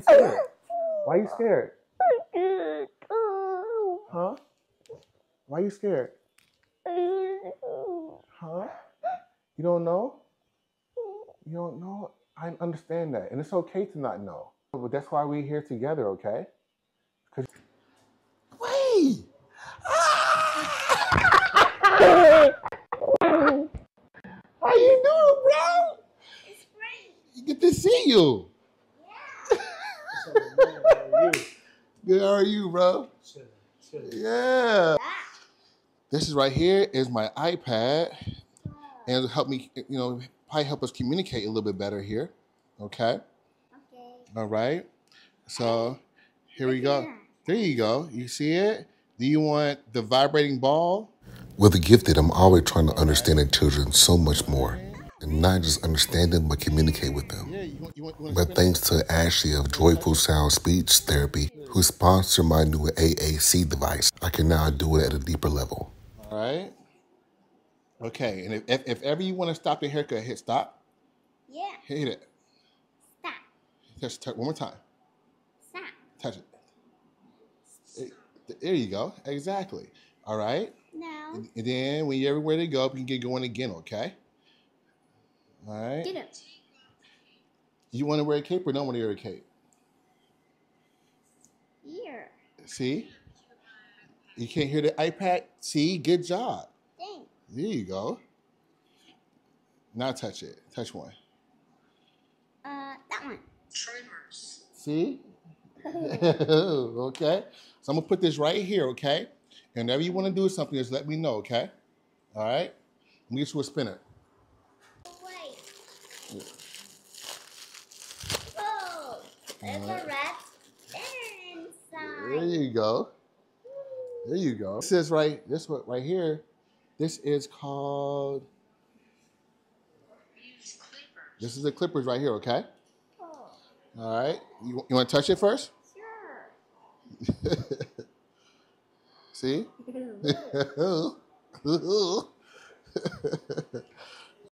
scared? Why you scared? Huh? Why are you scared? Huh? You don't know? You don't know? I understand that. And it's okay to not know. But that's why we're here together, okay? Wait! Ah! How you doing, bro? It's great. Good to see you. Yeah. Good, how are you, bro? Yeah. This is right here is my iPad, and it'll help me, you know, probably help us communicate a little bit better here. Okay. Okay. All right. So here we go. There you go. You see it? Do you want the vibrating ball? With the gifted, I'm always trying to understand the children so much more. And not just understand them, but communicate with them. Yeah, you want, you want, you want But thanks to Ashley of Joyful Sound Speech Therapy, who sponsored my new AAC device, I can now do it at a deeper level. All right. Okay. And if, if, if ever you want to stop the haircut, hit stop. Yeah. Hit it. Stop. Just touch one more time. Stop. Touch it. Eh, There you go. Exactly. All right. No. And and then when you're everywhere to go, you can get going again, okay? All right. Get it. You want to wear a cape or don't want to wear a cape? Here. See? You can't hear the iPad? See? Good job. Thanks. There you go. Now touch it. Touch one. Uh, that one. See? okay. So I'm gonna put this right here, okay? And whenever you want to do something, just let me know, okay? All right. Let me get you a spinner. Oh, there's a red There inside. you go. There you go. This is right. This one right here. This is called. This is the clippers right here. Okay. Oh, All right. You, you want to touch it first? sure. See.